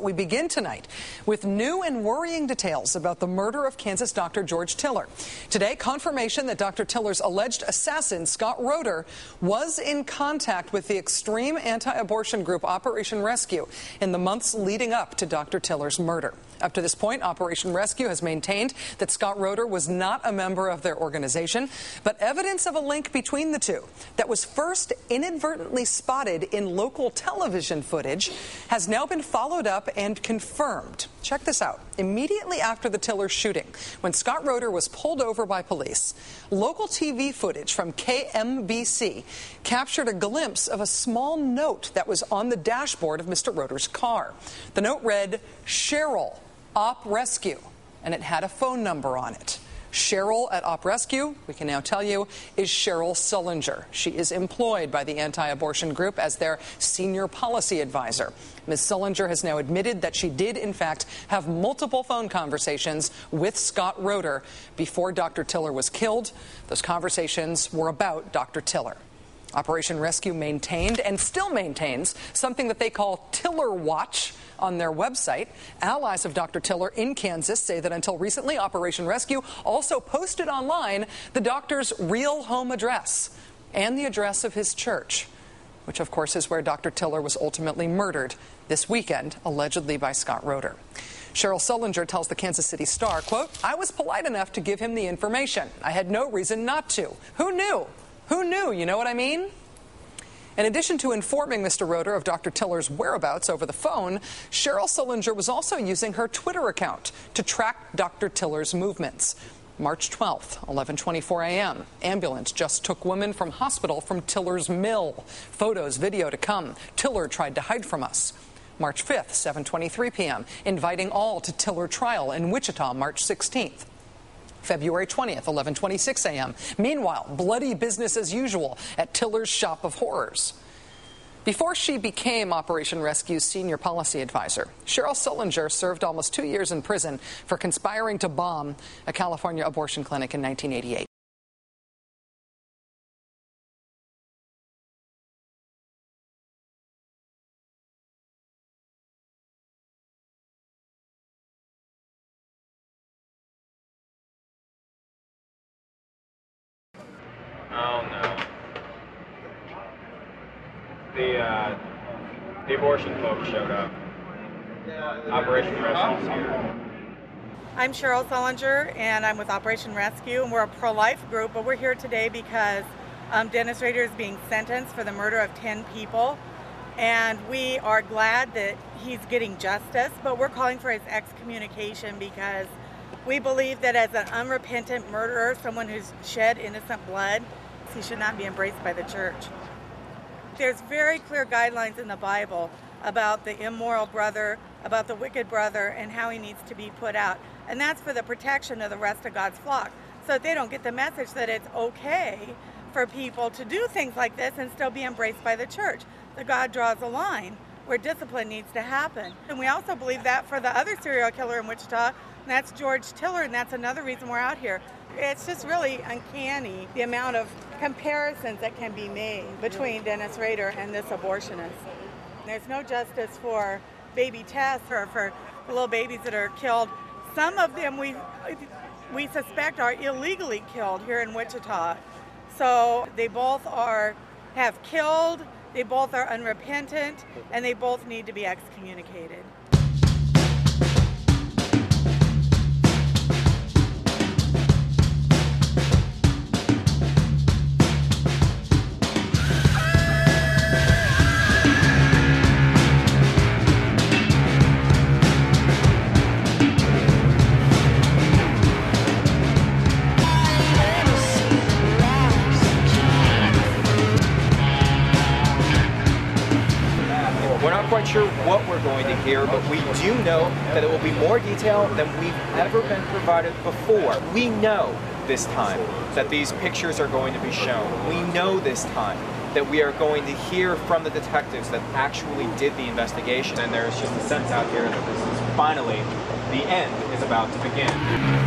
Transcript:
We begin tonight with new and worrying details about the murder of Kansas doctor George Tiller. Today, confirmation that Dr. Tiller's alleged assassin, Scott Roeder, was in contact with the extreme anti abortion group Operation Rescue in the months leading up to Dr. Tiller's murder. Up to this point, Operation Rescue has maintained that Scott Roeder was not a member of their organization, but evidence of a link between the two that was first inadvertently spotted in local television footage has now been followed up and confirmed. Check this out. Immediately after the Tiller shooting, when Scott Roeder was pulled over by police, local TV footage from KMBC captured a glimpse of a small note that was on the dashboard of Mr. Roeder's car. The note read, Cheryl, Op Rescue, and it had a phone number on it. Cheryl at Op Rescue, we can now tell you, is Cheryl Sullenger. She is employed by the anti abortion group as their senior policy advisor. Ms. Sullenger has now admitted that she did, in fact, have multiple phone conversations with Scott Roeder before Dr. Tiller was killed. Those conversations were about Dr. Tiller. Operation Rescue maintained and still maintains something that they call Tiller Watch on their website. Allies of Dr. Tiller in Kansas say that until recently, Operation Rescue also posted online the doctor's real home address and the address of his church, which, of course, is where Dr. Tiller was ultimately murdered this weekend, allegedly by Scott Roeder. Cheryl Sullenger tells the Kansas City Star, quote, I was polite enough to give him the information. I had no reason not to. Who knew? Who knew? You know what I mean? In addition to informing Mr. Roeder of Dr. Tiller's whereabouts over the phone, Cheryl Sullenger was also using her Twitter account to track Dr. Tiller's movements. March 12th, 11:24 a.m. Ambulance just took woman from hospital from Tiller's mill. Photos, video to come. Tiller tried to hide from us. March 5th, 7:23 p.m. Inviting all to Tiller trial in Wichita, March 16th. February 20th, 11:26 a.m. Meanwhile, bloody business as usual at Tiller's Shop of Horrors. Before she became Operation Rescue's senior policy advisor, Cheryl Sullenger served almost two years in prison for conspiring to bomb a California abortion clinic in 1988. The uh, the abortion folks showed up. Operation Rescue's here. I'm Cheryl Sullenger, and I'm with Operation Rescue, and we're a pro-life group, but we're here today because um, Dennis Rader is being sentenced for the murder of 10 people, and we are glad that he's getting justice, but we're calling for his excommunication because we believe that as an unrepentant murderer, someone who's shed innocent blood, he should not be embraced by the church. There's very clear guidelines in the Bible about the immoral brother, about the wicked brother, and how he needs to be put out. And that's for the protection of the rest of God's flock. So they don't get the message that it's okay for people to do things like this and still be embraced by the church. That God draws a line where discipline needs to happen. And we also believe that for the other serial killer in Wichita, and that's George Tiller, and that's another reason we're out here. It's just really uncanny the amount of comparisons that can be made between Dennis Rader and this abortionist. There's no justice for baby Tess or for little babies that are killed. Some of them we we suspect are illegally killed here in Wichita. So they both are have killed, they both are unrepentant, and they both need to be excommunicated. Sure what we're going to hear, but we do know that it will be more detail than we've ever been provided before. We know this time that these pictures are going to be shown. We know this time that we are going to hear from the detectives that actually did the investigation. And there's just a sense out here that this is finally the end is about to begin.